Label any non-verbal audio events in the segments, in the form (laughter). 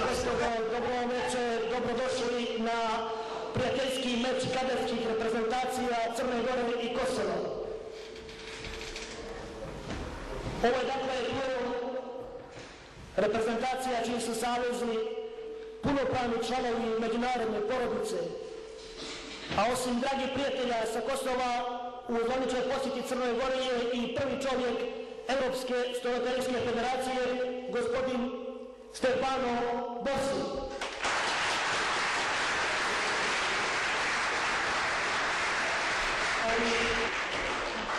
Gospodo, dobro večer, dobrodošli na prijateljski meč kadetskih reprezentacija Crne Gore i Kosova. Ovo je dakle bio reprezentacija čiji su savezni punopravni članovi međunarodne porodice. A osim dragih prijatelja sa Kosova, u zvaničnoj posjeti Crnoj Gore je i prvi čovjek Evropske stojateljske federacije, gospodin Stefano Bosu.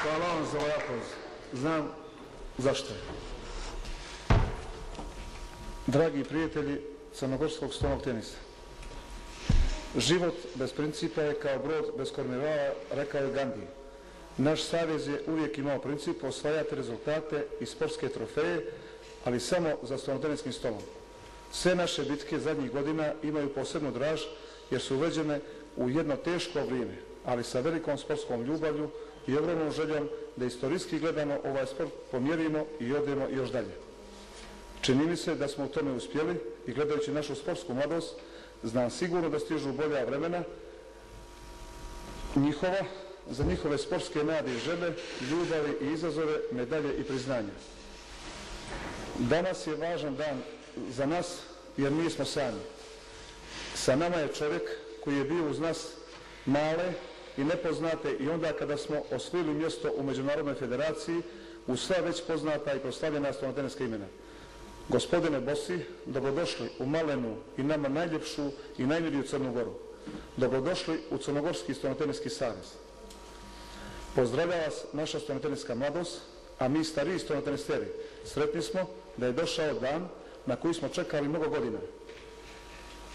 Hvala vam za ovaj aplauz. Znam zašto je. Dragi prijatelji crnogorskog stolnog tenisa, život bez principa je kao brod bez kormirala, rekao je Gandhi. Naš savjez je uvijek imao princip osvajati rezultate i sportske trofeje, ali samo za stolnotenskim stolom. Sve naše bitke zadnjih godina imaju posebnu draž jer su uveđene u jedno teško vrijeme, ali sa velikom sportskom ljubavlju i ogromnom željom da istorijski gledano ovaj sport pomjerimo i odemo još dalje. Čini mi se da smo u tome uspjeli i gledajući našu sportsku mladost, znam sigurno da stižu bolja vremena njihova, za njihove sportske nade i žele, ljubavi i izazove, medalje i priznanja. Danas je važan dan za nas jer mi smo sami. Sa nama je čovjek koji je bio uz nas male i nepoznate i onda kada smo osvojili mjesto u Međunarodnoj federaciji u sva već poznata i proslavljena astronoteneska imena. Gospodine Bosi, dobrodošli u Malenu i nama najljepšu i najmiriju Crnu Goru. Dobrodošli u Crnogorski astronoteneski savjez. Pozdravlja vas naša astronoteneska mladost, a mi stariji astronotenesteri sretni smo da je došao dan na koji smo čekali mnogo godina.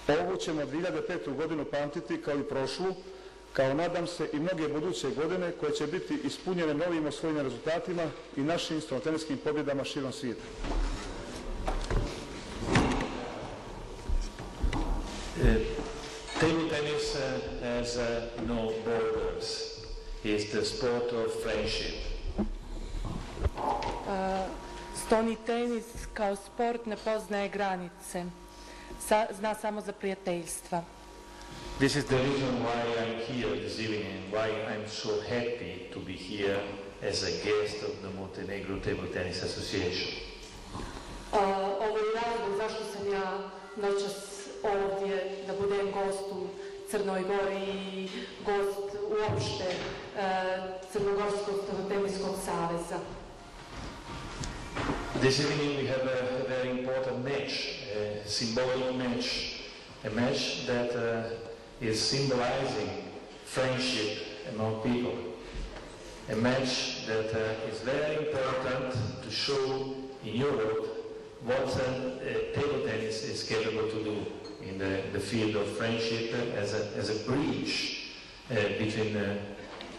Ovu ćemo 2005. godinu pamtiti kao i prošlu, kao nadam se i mnoge buduće godine koje će biti ispunjene novim osvojenim rezultatima i našim astronoteneskim pobjedama širom svijeta. Table tennis uh, has uh, no borders. It's the sport of friendship. Stoni tenis kao sport ne poznaje granice. Sa, zna samo za prijateljstva. This is the reason why I'm here this evening why I'm so happy to be here as a guest of the Montenegro Table Tennis Association. A, ovo je razlog zašto sam ja noćas ovdje da budem gost u Crnoj Gori i gost uopšte e, Crnogorskog stolotemiskog saveza. This evening we have a, very important match, a symbolic match, a match that uh, is symbolizing friendship among people. A match that uh, is very important to show in Europe what uh, table tennis is capable to do in the, the field of friendship as a, as a bridge uh, between uh,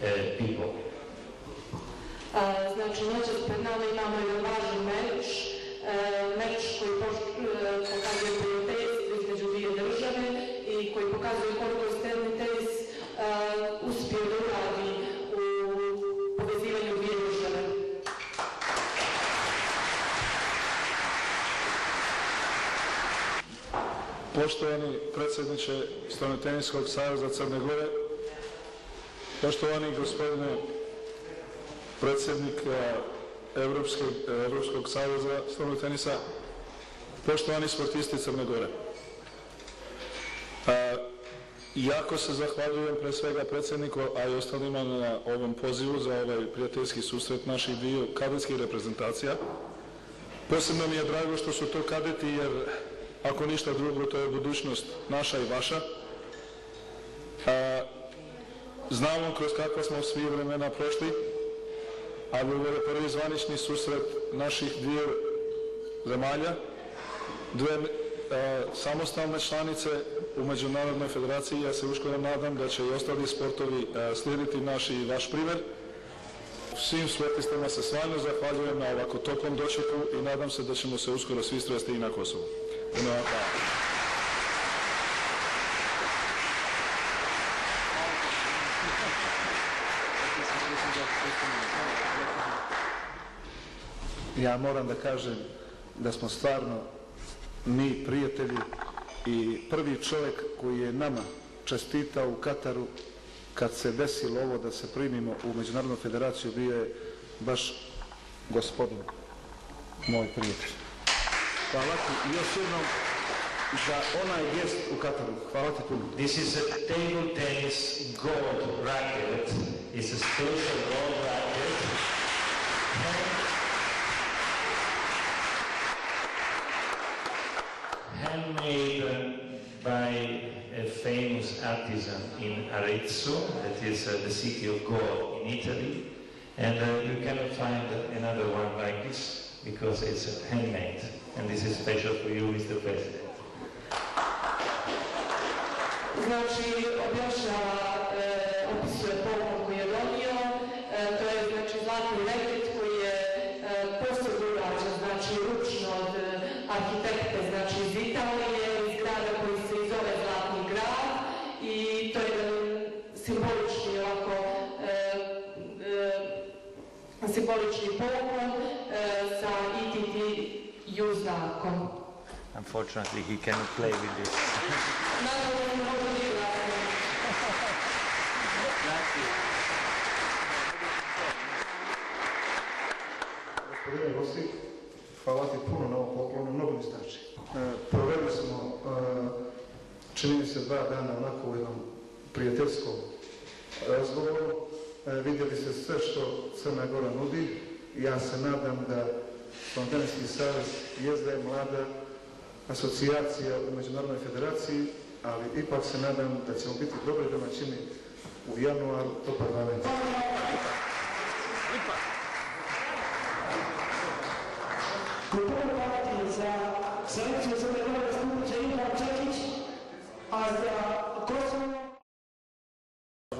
uh, people. Poštovani predsjedniče Stolnoteniskog savjeza Crne Gore, poštovani gospodine predsjednik eh, eh Evropskog, Evropskog savjeza Stonotenisa, poštovani sportisti Crne Gore. A, jako se zahvaljujem pre svega predsjedniku, a i ostalima na ovom pozivu za ovaj prijateljski susret naših dviju kadetskih reprezentacija. Posebno mi je drago što su to kadeti, jer ako ništa drugo, to je budućnost naša i vaša. A, znamo kroz kakva smo svi vremena prošli, ali ovo je prvi zvanični susret naših dvije zemalja, dve a, samostalne članice u Međunarodnoj federaciji. Ja se uškodno nadam da će i ostali sportovi a, slijediti naš i vaš primjer. Svim sportistama se stvarno zahvaljujem na ovako toplom dočeku i nadam se da ćemo se uskoro svi sresti i na Kosovu. Puno. Ja moram da kažem da smo stvarno mi prijatelji i prvi čovjek koji je nama čestitao u Kataru kad se desilo ovo da se primimo u Međunarodnu federaciju bio je baš gospodin, moj prijatelj. Hvala ti još jednom za onaj gest u Kataru. Hvala ti puno. This is a table tennis gold racket. It's a special gold racket. Handmade by a famous artisan in Arezzo, that is uh, the city of gold in Italy. And uh, you cannot find another one like this because it's handmade. And this is special for you, Mr. President. Znači, objašnjava, eh, e, opisuje poklon koji je donio, e, to je znači zlatni leket koji je e, posebno urađen, znači ručno od e, arhitekte, znači iz Italije, Unfortunately, he cannot play with this. Hvala ti puno na ovom poklonu, mnogo mi znači. Proveli smo, čini mi se, dva dana onako u jednom prijateljskom razgovoru. Vidjeli se sve što Crna Gora nudi. Ja se nadam da Spontanijski savez jezda je mlada asocijacija u Međunarodnoj federaciji, ali ipak se nadam da ćemo biti dobri domaćini u januaru to parlamenta. Kulturu hvala za selekciju Crne Gore Stupića Ivan Čekić, a za Kosovo...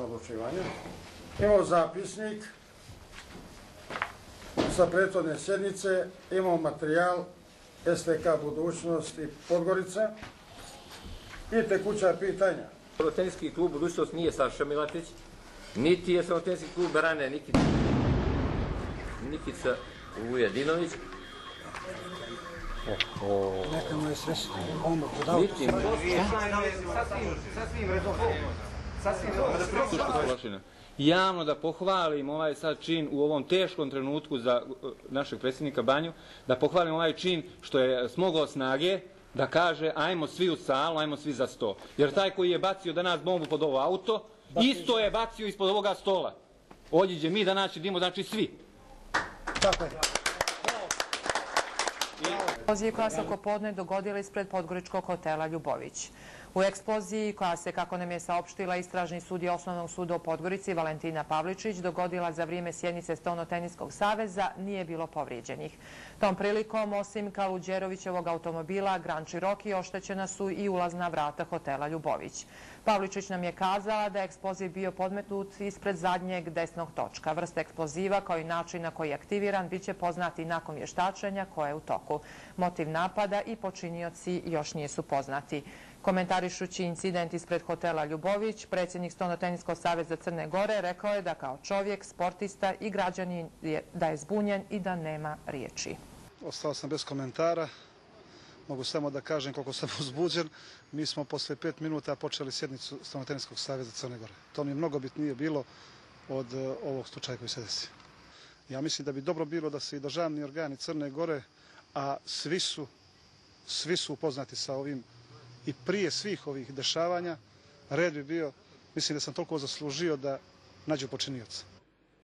odlučivanja. Imamo zapisnik sa prethodne sjednice, imamo materijal STK Budućnost i Podgorica i tekuća pitanja. Teniski klub Budućnost nije Saša Milatić, niti je samo teniski klub Barane Nikica, Nikica Vujedinović. Neka mu je sve ono podao. Niti javno da pohvalim ovaj sad čin u ovom teškom trenutku za uh, našeg predsjednika Banju, da pohvalim ovaj čin što je smogao snage da kaže ajmo svi u salu, ajmo svi za sto. Jer taj koji je bacio danas bombu pod ovo auto, isto je bacio ispod ovoga stola. Odjeđe mi da naći dimo, znači svi. Tako je. Koja se oko podne dogodila ispred Podgoričkog hotela Ljubović. U eksploziji koja se, kako nam je saopštila istražni sudij Osnovnog suda u Podgorici Valentina Pavličić, dogodila za vrijeme sjednice Stonoteniskog saveza, nije bilo povrijeđenih. Tom prilikom, osim Kaluđerovićevog automobila Gran Čiroki oštećena su i ulazna vrata hotela Ljubović. Pavličić nam je kazala da je eksploziv bio podmetnut ispred zadnjeg desnog točka. Vrsta eksploziva kao i način na koji je aktiviran bit će poznati nakon vještačenja koje je u toku. Motiv napada i počinioci još nisu poznati. Komentarišući incident ispred hotela Ljubović, predsjednik Stono-Teniskog saveza Crne Gore rekao je da kao čovjek, sportista i građanin je, da je zbunjen i da nema riječi. Ostao sam bez komentara. Mogu samo da kažem koliko sam (laughs) uzbuđen. Mi smo posle pet minuta počeli sjednicu Stonotenijskog savjeza Crne Gore. To mi mnogo bitnije bilo od e, ovog slučaja koji se desi. Ja mislim da bi dobro bilo da se i državni organi Crne Gore, a svi su, svi su upoznati sa ovim i prije svih ovih dešavanja, red bi bio, mislim da sam toliko zaslužio da nađu počinioca.